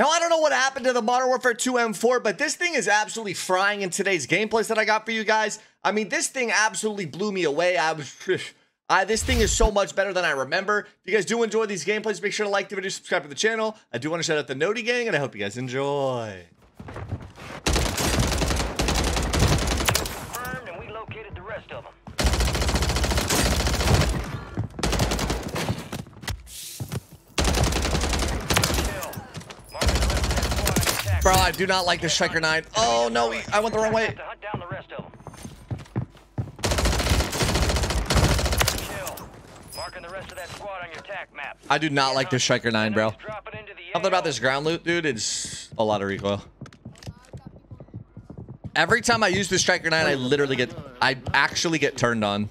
Now, I don't know what happened to the Modern Warfare 2 M4, but this thing is absolutely frying in today's gameplays that I got for you guys. I mean, this thing absolutely blew me away. I was... I, this thing is so much better than I remember. If you guys do enjoy these gameplays, make sure to like the video, subscribe to the channel. I do want to shout out the Noti Gang, and I hope you guys enjoy. Confirmed, and we located the rest of them. Kill. Marking the rest of that squad on your attack Bro. I do not like this Striker 9. Oh, no, I went the wrong way. Have to hunt down the rest of them. Kill. Marking the rest of that squad on your attack map. I do not like this Striker 9, bro. Enemies dropping into the Something about this ground loot, dude, it's a lot of recoil. Every time I use the Striker 9, I literally get, I actually get turned on.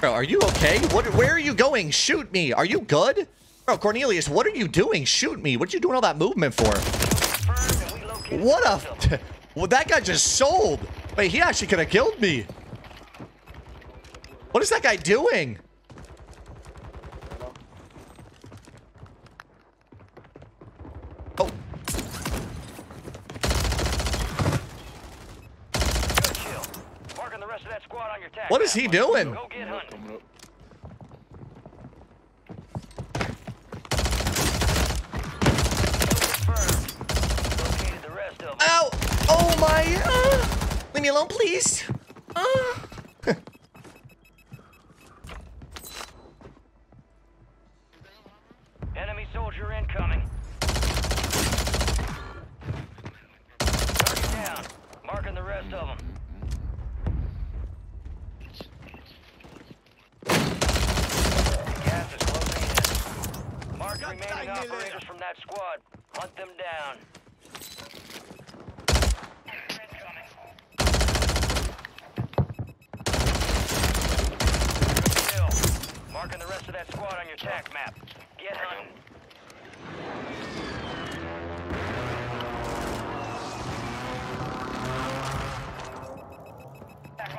Bro, are you okay? What? Where are you going? Shoot me. Are you good? Bro, Cornelius, what are you doing? Shoot me. What are you doing all that movement for? What a... Well, that guy just sold. Wait, he actually could have killed me. What is that guy doing? Oh, Good kill. Marking the rest of that squad on your attack what is he doing? Go get hunting. Coming up. Confirmed. Located the rest of them. Ow! Oh my! Uh, leave me alone, please. Uh. Enemy soldier incoming. Target down. Marking the rest of them. Gas is closing in. Mark remaining operators from that squad. Hunt them down. Kill. Marking the rest of that squad on your attack map. Get hunting.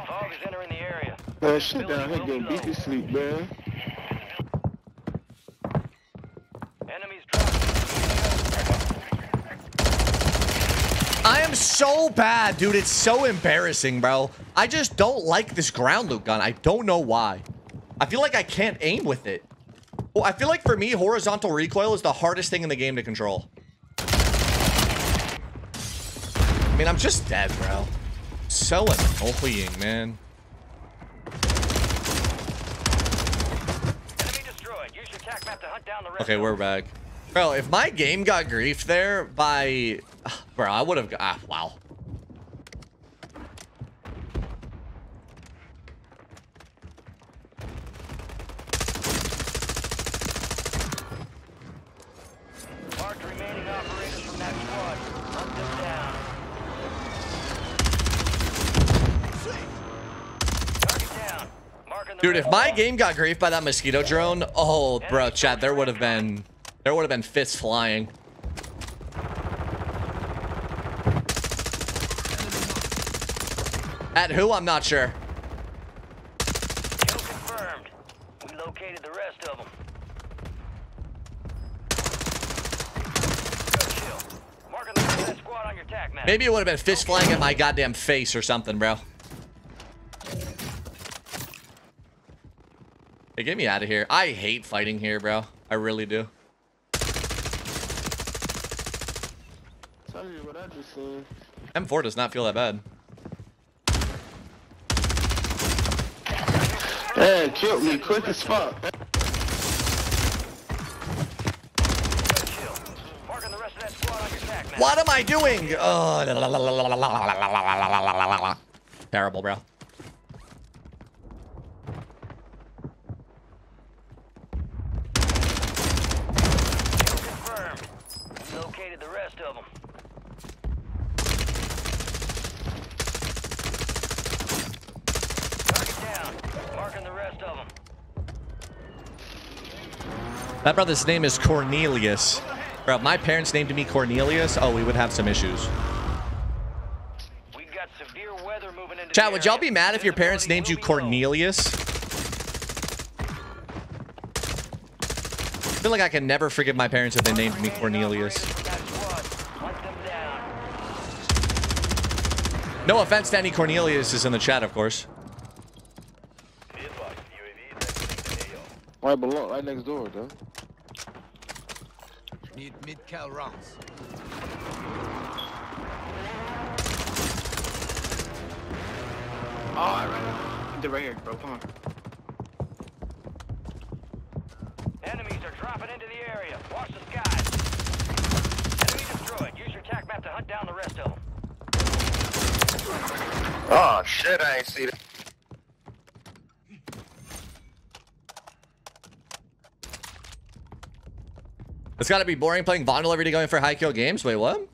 Fog is entering the area. Man, shit down here getting beat to sleep, man. Enemies dropping. I am so bad, dude. It's so embarrassing, bro. I just don't like this ground loop gun. I don't know why. I feel like I can't aim with it. Well, I feel like for me, horizontal recoil is the hardest thing in the game to control. I mean, I'm just dead, bro. So annoying, man. Enemy destroyed. Use your attack map to hunt down the rest Okay, we're back. Bro, if my game got griefed there by... Bro, I would have... Ah, wow. Marked remaining operators from that squad. Hunt them down. Target down. Marking the Dude, if my game got griefed by that mosquito drone, oh, bro, Chad, there would have been... There would have been fists flying. At who? I'm not sure. Kill confirmed. We located the rest of them. Marking the rest squad on your attack map. Maybe it would have been fish flying at my goddamn face or something, bro. Hey, get me out of here. I hate fighting here, bro. I really do. Tell you what I just seen. M4 does not feel that bad. Man, killed me quick as fuck. What am I doing? Oh, terrible, bro. Confirmed. We located the rest of them. Target down. Marking the rest of them. That brother's name is Cornelius. Bro, if my parents named me Cornelius, oh, we would have some issues. We got severe weather moving into Chat, would y'all be mad if your parents named you Cornelius? I feel like I can never forgive my parents if they named me Cornelius. No offense to any Cornelius is in the chat, of course. Right below, right next door, though. Need mid-cal rounds. Oh, all right. They're right here, bro. Come on. Enemies are dropping into the area. Watch the skies. Enemy destroyed. Use your tac map to hunt down the rest of them. Oh shit, I ain't see that. It's got to be boring playing Vondel every day going for high kill games. Wait, what?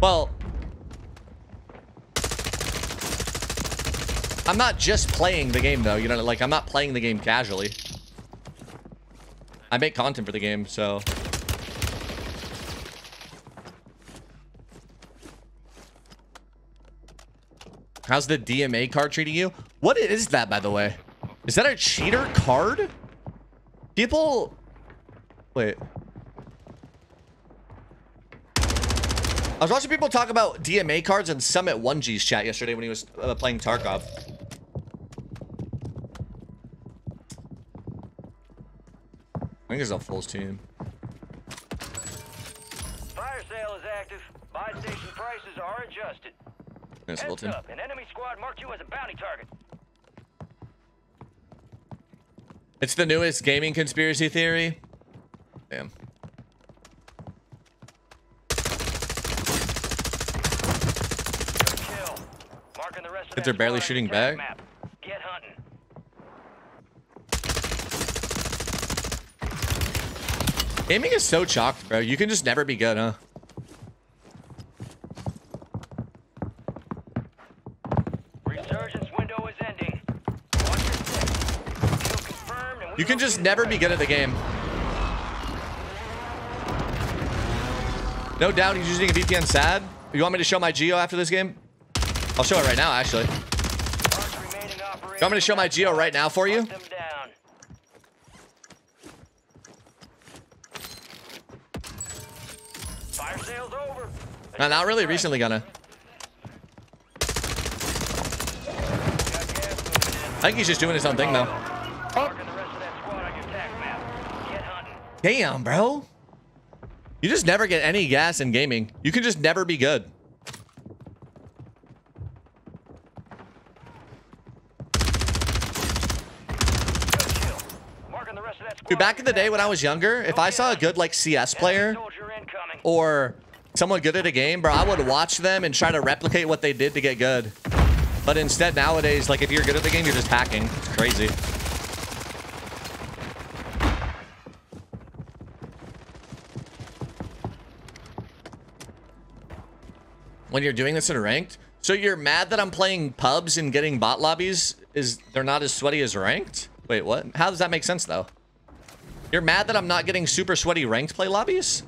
Well, I'm not just playing the game though. You know, like I'm not playing the game casually. I make content for the game, so. How's the DMA card treating you? What is that, by the way? Is that a cheater card? People... Wait. I was watching people talk about DMA cards in Summit 1G's chat yesterday when he was uh, playing Tarkov. I think it's a full team. Fire sale is active. Buy station prices are adjusted. Heads up, an enemy squad marked you as a bounty target. It's the newest gaming conspiracy theory. Damn. Good the rest of But that they're barely shooting back? map. Get hunting. Gaming is so chalked, bro. You can just never be good, huh? Resurgence window is ending. Watch your step. Kill confirmed and we You can just never be good at the game. No doubt he's using a VPN sad. You want me to show my Geo after this game? I'll show it right now, actually. You want me to show my Geo right now for you? No, not really. Recently in. I think he's just doing his own thing, though. Damn, bro. You just never get any gas in gaming. You can just never be good. Dude, back in the day when I was younger, if I saw a good, like, CS player or someone good at a game, bro, I would watch them and try to replicate what they did to get good. But instead, nowadays, like, if you're good at the game, you're just hacking. It's crazy. When you're doing this in ranked? So you're mad that I'm playing pubs and getting bot lobbies? Is they're not as sweaty as ranked? Wait, what? How does that make sense, though? You're mad that I'm not getting super sweaty ranked play lobbies?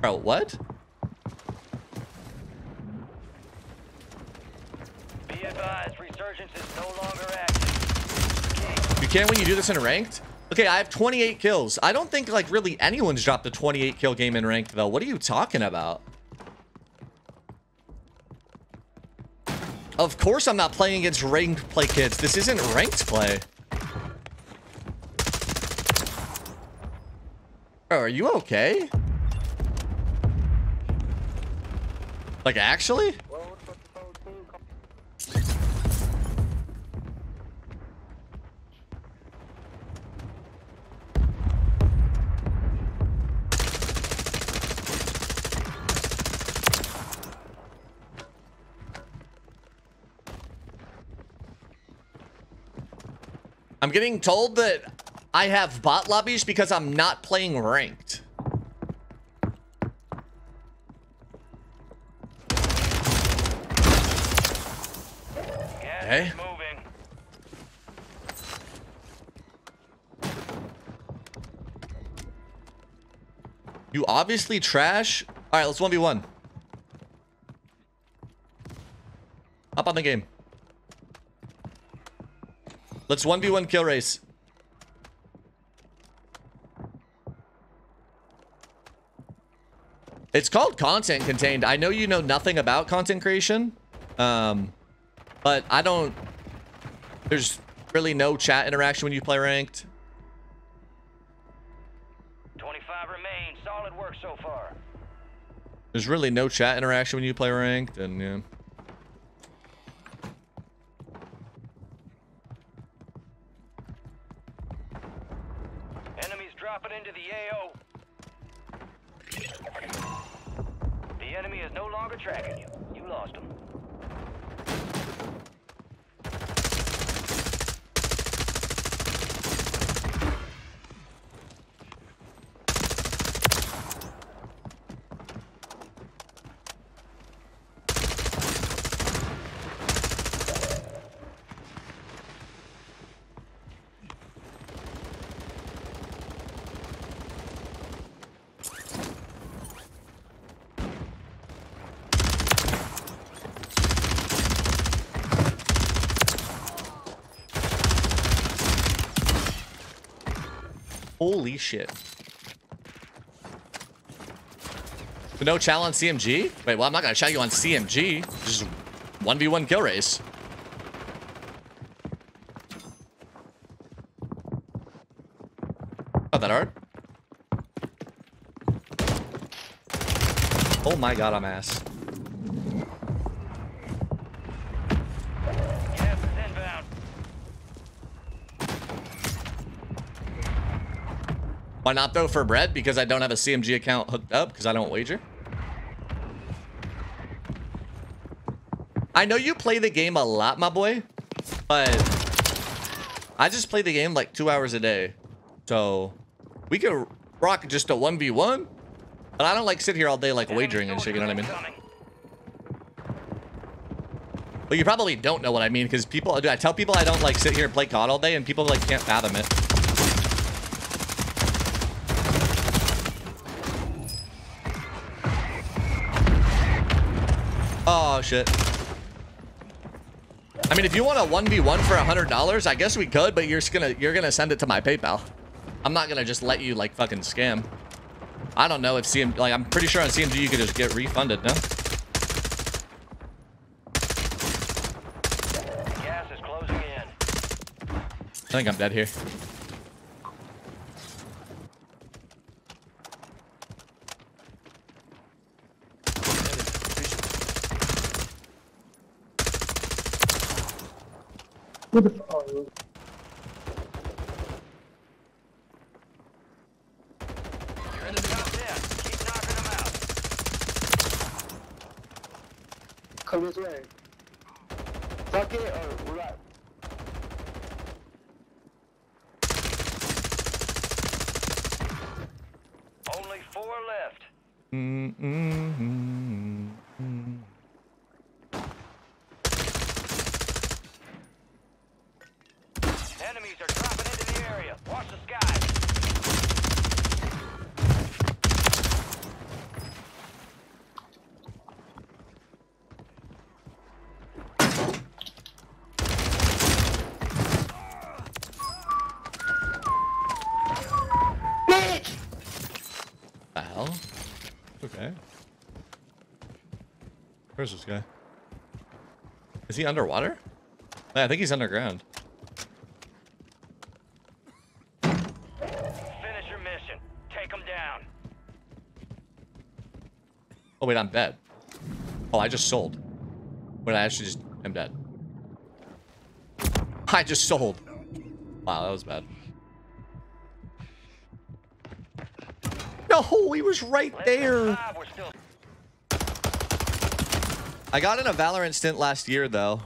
Bro, what? Be advised, resurgence is no longer active. You can't when you do this in ranked? Okay, I have 28 kills. I don't think like really anyone's dropped a 28 kill game in ranked though. What are you talking about? Of course I'm not playing against ranked play kids. This isn't ranked play. Bro, are you okay? Like actually? I'm getting told that I have bot lobbies because I'm not playing ranked. Okay. moving. You obviously trash. All right, let's 1v1. Hop on the game. Let's 1v1 kill race. It's called content contained. I know you know nothing about content creation. Um, but I don't... There's really no chat interaction when you play ranked. 25 remain. Solid work so far. There's really no chat interaction when you play ranked, and yeah. Into the AO. The enemy is no longer tracking you. You lost them. Holy shit. So no chow on CMG? Wait, well, I'm not gonna chow you on CMG. Just 1v1 kill race. Not that hard. Oh my god, I'm ass. Why not though for bread? Because I don't have a CMG account hooked up because I don't wager. I know you play the game a lot, my boy, but I just play the game like two hours a day. So we could rock just a 1v1, but I don't like sit here all day like wagering and shit, you know what I mean? But you probably don't know what I mean because people, I tell people I don't like sit here and play COD all day and people like can't fathom it. Shit. I mean, if you want a 1v1 for a hundred dollars, I guess we could, but you're just gonna you're gonna send it to my PayPal. I'm not gonna just let you like fucking scam. I don't know if CM like I'm pretty sure on CMG you could just get refunded, no? Gas is closing in. I think I'm dead here. You're in the top 10. Keep knocking them out. Come this way. Fuck it or relax. Only four left. Enemies are dropping into the area. Watch the skies. The hell? Okay. Where's this guy? Is he underwater? I think he's underground. Finish your mission. Take them down. Oh wait, I'm dead. Oh, I just sold. Wait, I actually just am dead. I just sold. Wow, that was bad. No, he was right there. five, we're still I got in a Valorant stint last year though.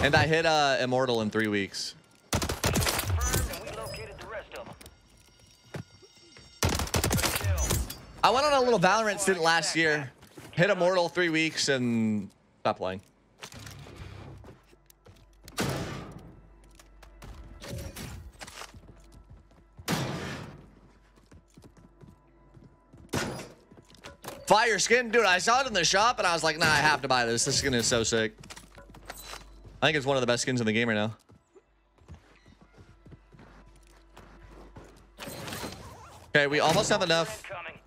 And I hit uh, Immortal in three weeks. confirmed and we located the rest of them. Good kill. I went on a little Valorant stint last year. Hit Immortal three weeks and stopped playing. Fire skin, dude. I saw it in the shop and I was like, nah, I have to buy this. This skin is so sick. I think it's one of the best skins in the game right now. Okay, we almost have enough. Incoming.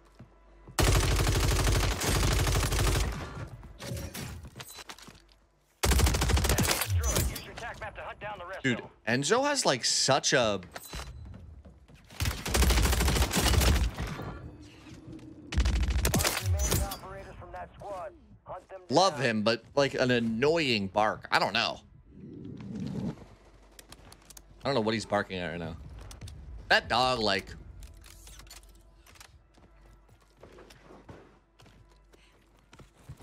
Enemy destroyed. Use your tac map to hunt down the rest Dude. Enzo has like such a Mark remaining operators from that squad. Hunt them love him, but like an annoying bark. I don't know. I don't know what he's barking at right now. That dog, like.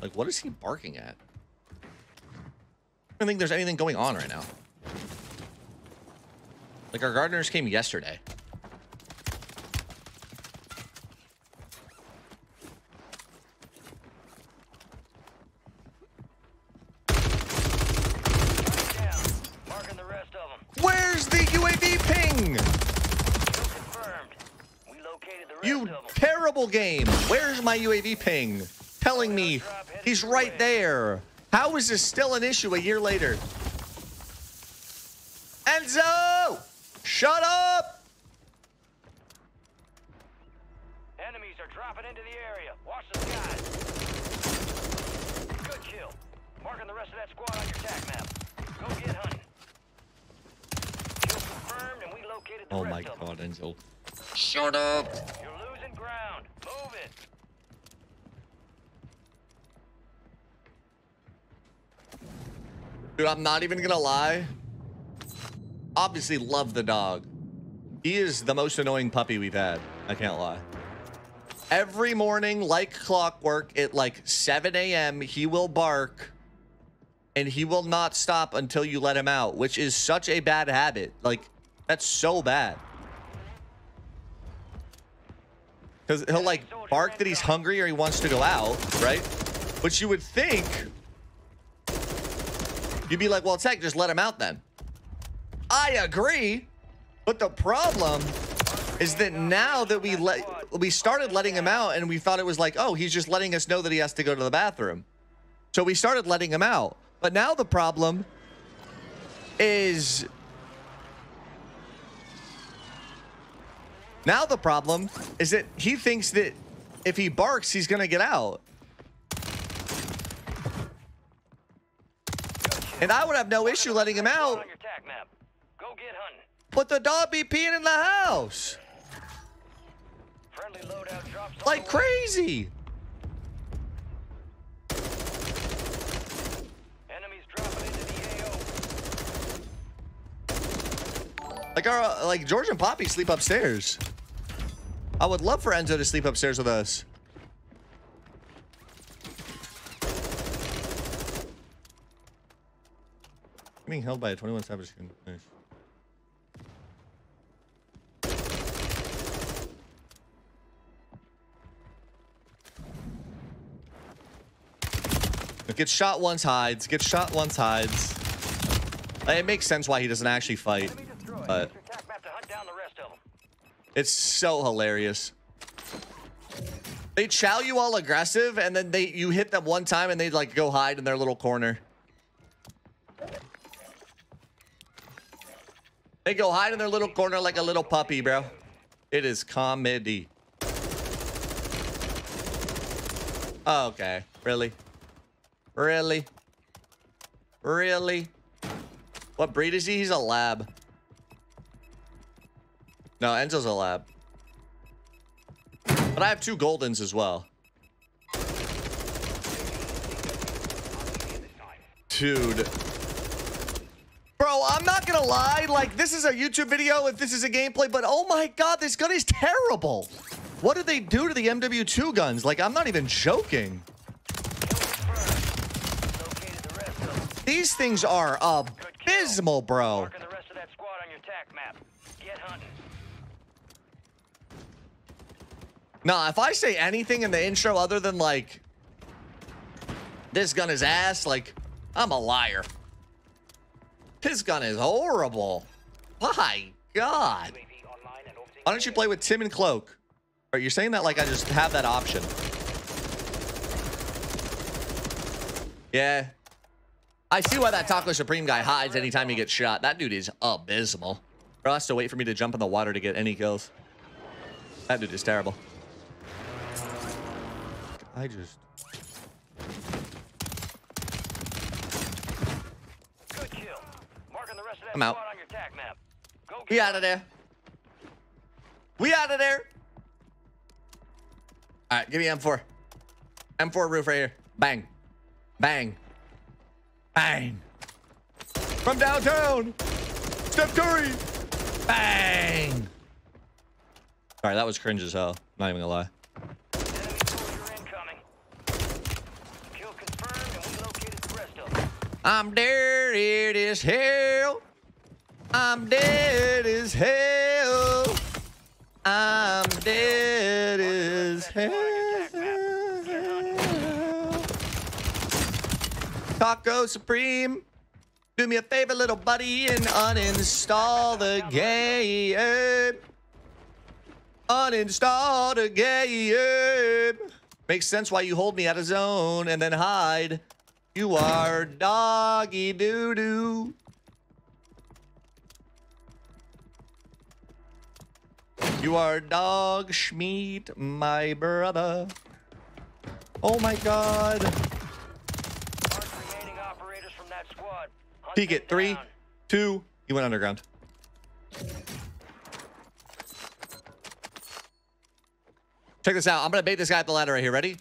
Like, what is he barking at? I don't think there's anything going on right now. Like, our gardeners came yesterday. Down. Marking the rest of them. Where's the UAV ping? Kill confirmed. We located the rest You of them. terrible game. Where's my UAV ping? Telling me he's right there. How is this still an issue a year later? Enzo! Shut up! Enemies are dropping into the area. Watch the skies. Good kill. Marking the rest of that squad on your tac map. Go get hunting. Kill confirmed, and we located the Oh my god, Enzo. Shut up! Ground. Move it. Dude, I'm not even gonna lie. Obviously, love the dog. He is the most annoying puppy we've had. I can't lie. Every morning, like clockwork, at like 7 a.m., he will bark and he will not stop until you let him out, which is such a bad habit. Like, that's so bad. Because he'll like bark that he's hungry or he wants to go out, right? But you would think You'd be like, well, Tech, just let him out then. I agree. But the problem is that now that we let we started letting him out and we thought it was like, oh, he's just letting us know that he has to go to the bathroom. So we started letting him out. But now the problem is now the problem is that he thinks that if he barks, he's gonna get out. And I would have no issue letting him out, but the dog be peeing in the house like crazy. Like our like George and Poppy sleep upstairs. I would love for Enzo to sleep upstairs with us. Being held by a 21 Savage. Nice. Gets shot once, hides. Gets shot once, hides. It makes sense why he doesn't actually fight. But- It's so hilarious. They chow you all aggressive, and then they you hit them one time, and they like go hide in their little corner. They go hide in their little corner like a little puppy, bro. It is comedy. Oh, okay, really, really, really. What breed is he? He's a lab. No, Enzo's a lab. But I have two Goldens as well. Dude. Bro, I'm not gonna lie. Like, this is a YouTube video if this is a gameplay, but oh my god, this gun is terrible. What did they do to the MW2 guns? Like, I'm not even joking. Located the rest of them. These things are abysmal, bro. Nah, if I say anything in the intro other than like this gun is ass, like I'm a liar. This gun is horrible. My God. Why don't you play with Tim and Cloak? Or you're saying that like I just have that option. Yeah. I see why that Taco Supreme guy hides anytime he gets shot. That dude is abysmal. Bro has to wait for me to jump in the water to get any kills. That dude is terrible. I just... Good kill. Marking the rest of that I'm out. squad on your tac map. Go We out of there. We out of there. All right, give me M4. M4 roof right here. Bang. Bang. Bang. From downtown. Steph Curry. Bang. All right, that was cringe as hell. Not even gonna lie. Enemy soldier incoming. Kill confirmed, and we located the rest of them. I'm dead as hell. I'm dead as hell. I'm dead as hell. Taco Supreme, do me a favor, little buddy, and uninstall the game. Uninstall the game. Makes sense why you hold me out of zone and then hide. You are doggy doo doo. You are dog schmeat, my brother. Oh my god. Peek it. Three, two. He went underground. Check this out. I'm gonna bait this guy at the ladder right here. Ready?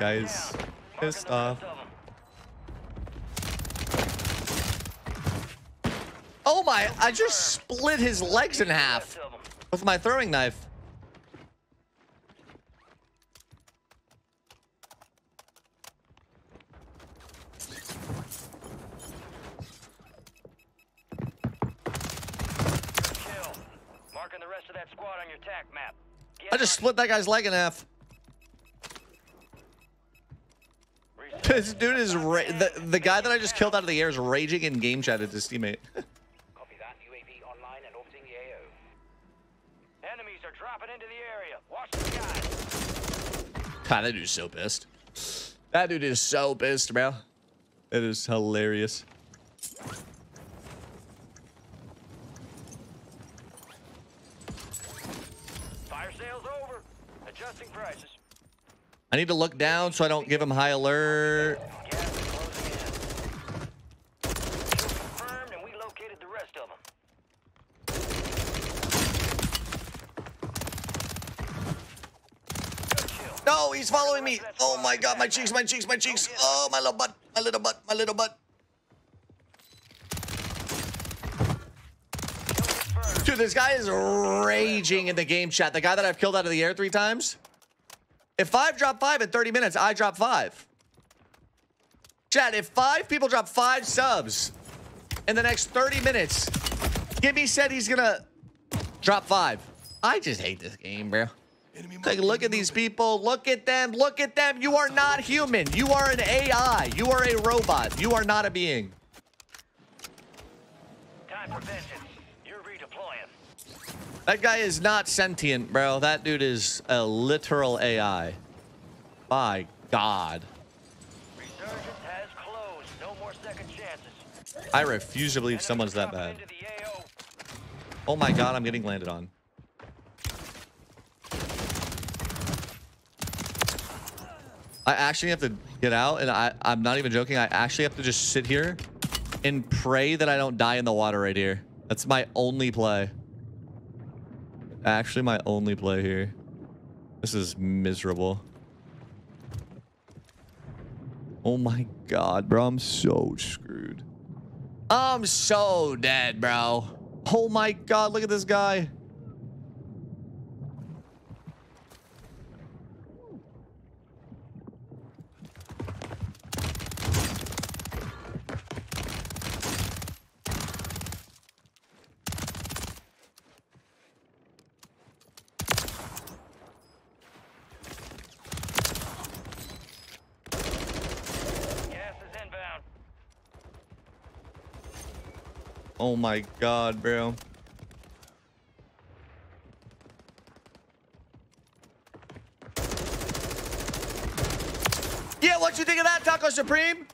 Guy's pissed off. rest of 'em. Oh my! I just split his legs in half Rest of 'em. with my throwing knife. Kill. Marking the rest of that squad on your tac map. Get I just split that guy's leg in half. This dude is ra- the the guy that I just killed out of the air is raging in game chat at his teammate. Copy that. UAV online and orbiting the AO. Enemies are dropping into the area. Watch the skies. God, that dude's so pissed. That dude is so pissed, bro. It is hilarious. Fire sales over. Adjusting prices. I need to look down so I don't give him high alert. Gas is closing in. Kill confirmed, and we located the rest of them. Good kill. No, he's following me. Oh my god, my cheeks, my cheeks, my cheeks. Oh, my little butt, my little butt, my little butt. Dude, this guy is raging in the game chat. The guy that I've killed out of the air three times. If five drop five in 30 minutes, I drop five. Chat, if five people drop five subs in the next 30 minutes, Gibby said he's gonna drop five. I just hate this game, bro. Like, look at these people. Look at them. Look at them. You are not human. You are an AI. You are a robot. You are not a being. Time for vengeance. That guy is not sentient, bro. That dude is a literal AI. My God. Resurgence has closed. No more second chances. I refuse to believe someone's that bad. Enemies dropping into the AO. Oh my God, I'm getting landed on. I actually have to get out, and I, I'm not even joking. I actually have to just sit here and pray that I don't die in the water right here. That's my only play. Actually, my only play here. This is miserable. Oh my god, bro. I'm so screwed. I'm so dead, bro. Oh my god, look at this guy. Oh my god, bro. Yeah, what you think of that, Taco Supreme?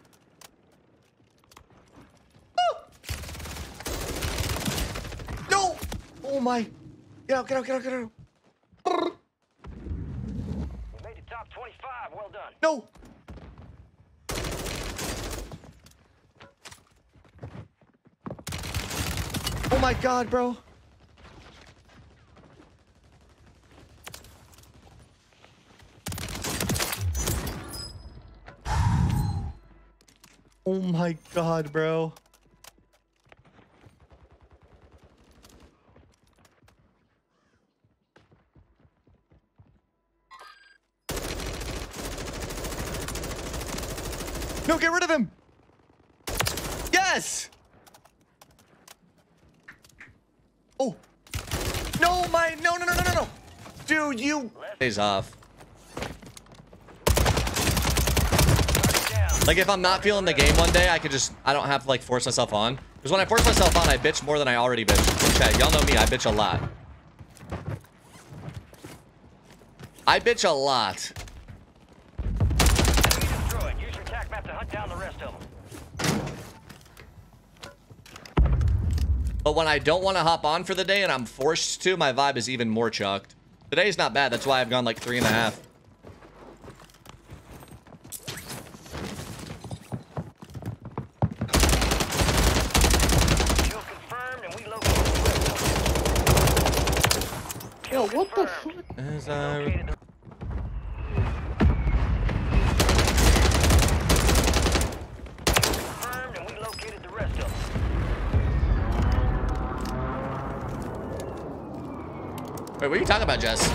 Oh. No! Oh my. Get out, get out, get out, get out. We made it top 25. Well done. No! My god, bro. Oh my god, bro. No, get rid of him. Yes. Oh. No, my no, no, no, no, no, no. Dude, you stays off. Like if I'm not feeling the game one day, I could just I don't have to like force myself on. Because when I force myself on, I bitch more than I already bitch. Okay, y'all know me, I bitch a lot. I bitch a lot. Enemy destroyed. Use your attack map to hunt down the rest of them. But when I don't want to hop on for the day and I'm forced to, my vibe is even more chucked. Today's not bad. That's why I've gone like three and a half. Kill confirmed, and we located the rest of them. Yo, what the confirmed. fuck? As I- Located the confirmed, and we located the rest of them. Wait, what are you talking about, Jess?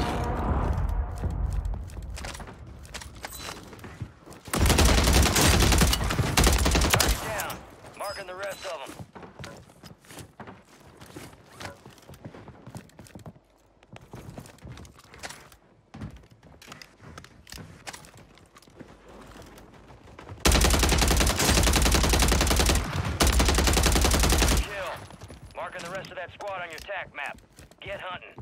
Marking the rest of that squad on your attack map. Get hunting.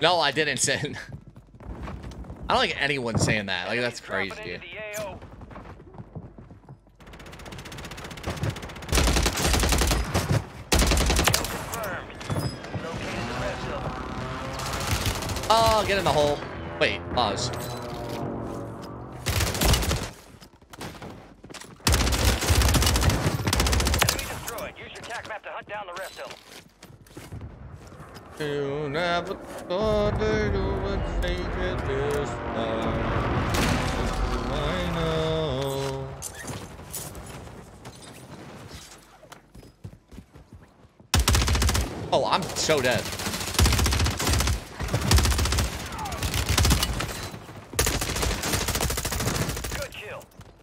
No, I didn't say. I don't like anyone saying that. Like that's crazy. into the AO. Kill confirmed. Located the rest of them. Oh, get in the hole. Wait, pause. Enemy destroyed. Use your map to hunt down the rest of them. You never thought that you would change it this time. I know. Oh, I'm so dead.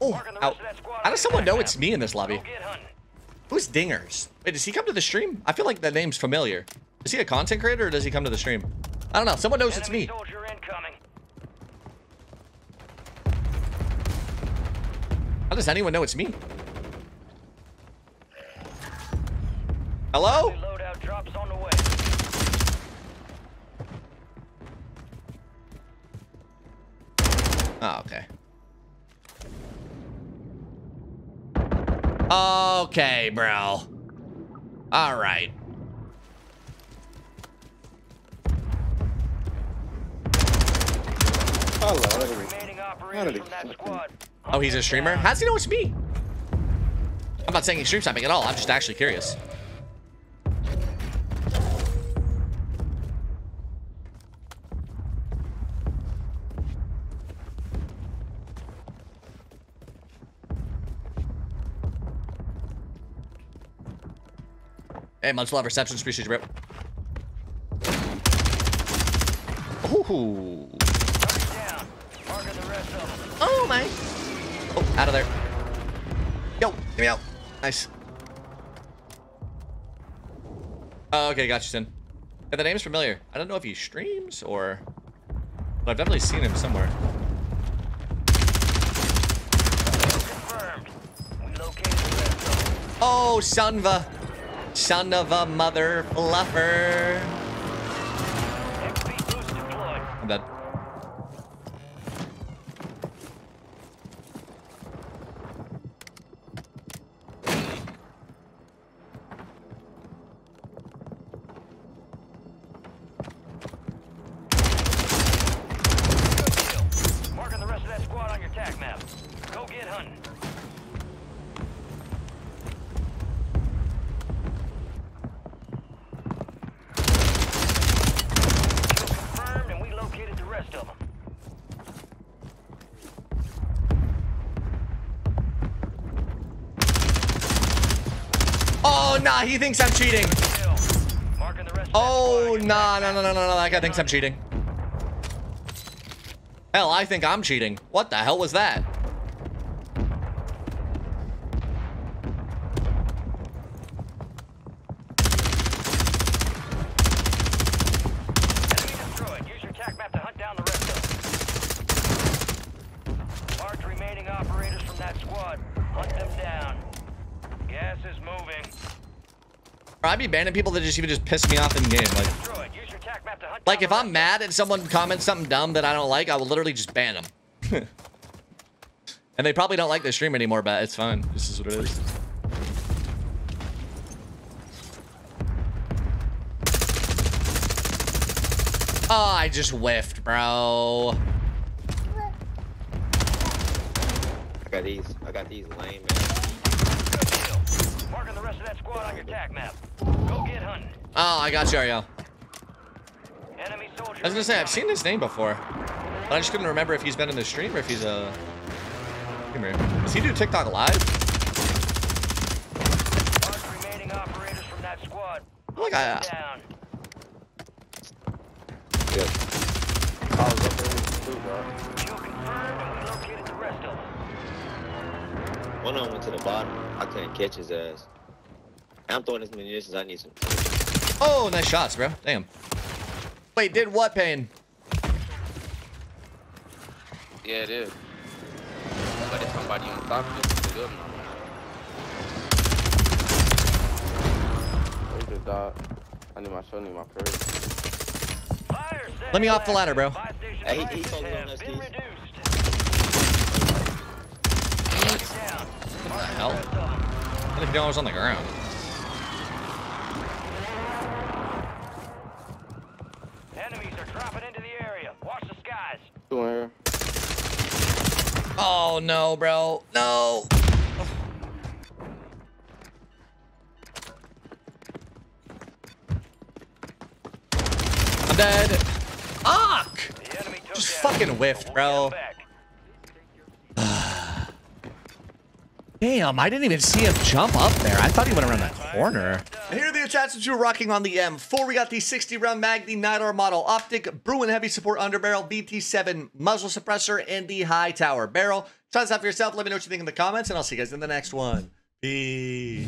Oh, Marking ow. rest of that squad How does someone know it's me in this lobby? Who's Dingers? Wait, does he come to the stream? I feel like that name's familiar. Is he a content creator or does he come to the stream? I don't know. Someone knows it's me. soldier incoming. How does anyone know it's me? Hello? Loadout drops on the way. Oh, okay. Okay, bro. All right. Squad. Oh, he's a streamer? How does he know it's me? I'm not saying he's stream something at all. I'm just actually curious. Hey, much love, reception Appreciate you, bro. Ooh. Target down. Marking the rest of them. Oh my. Oh, out of there. Yo, get me out. Nice. Oh, okay, got you, Sin. Yeah, the name's familiar. I don't know if he streams or... But I've definitely seen him somewhere. Oh, son of a, son of a mother fluffer. XP boost deployed. I'm dead. Good kill. Marking the rest of that squad on your tac map. Go get hunting. Kill confirmed, and we located the rest of them. Nah, he thinks I'm cheating. Oh, nah, no, no, no, no, no, that guy thinks I'm cheating. Hell, I think I'm cheating. What the hell was that? Enemy destroyed. Use your tac map to hunt down the rest of them. Marked remaining operators from that squad. Hunt them down. Gas is moving. I'd be banning people that just even just piss me off in game. Like, Destroyed. Use your tac map to hunt like if I'm mad and someone comments something dumb that I don't like, I will literally just ban them. and they probably don't like the stream anymore, but it's fine. This is what it is. Oh, I just whiffed, bro. I got these. I got these lame man. Good. Marking the rest of that squad on your tac map. Go get hunting. Oh, I got you, Ariel. Enemy soldiers. I was gonna say, I've seen his name before. But I just couldn't remember if he's been in the stream or if he's a... Come here. Does he do TikTok live? Marked remaining operators from that squad. Look, I, uh, Down. Good. I was up there too, bro. Kill confirmed, and we located the rest of. One of them went to the bottom. I couldn't catch his ass. I'm throwing as many munitions. I need some. Oh, nice shots, bro. Damn. Wait, did what, Payne? Yeah, it is. But if somebody on top of it, it's good. They just died. I need my show, need my purse. Let me off the ladder, bro. Hey, he- prices he focused on have us, been Keith. reduced. Down. What the hell? I didn't know I was on the ground. Enemies are dropping into the area. Watch the skies. Two in here. Oh, no, bro. No. I'm dead. Fuck! The enemy took Just fucking whiffed, bro. We'll get 'em back. Damn, I didn't even see him jump up there. I thought he went around that corner. Here are the attachments you're rocking on the M4. We got the 60 round mag, the 9R model optic, Bruen heavy support underbarrel, BT7 muzzle suppressor, and the high tower barrel. Try this out for yourself. Let me know what you think in the comments, and I'll see you guys in the next one. Peace.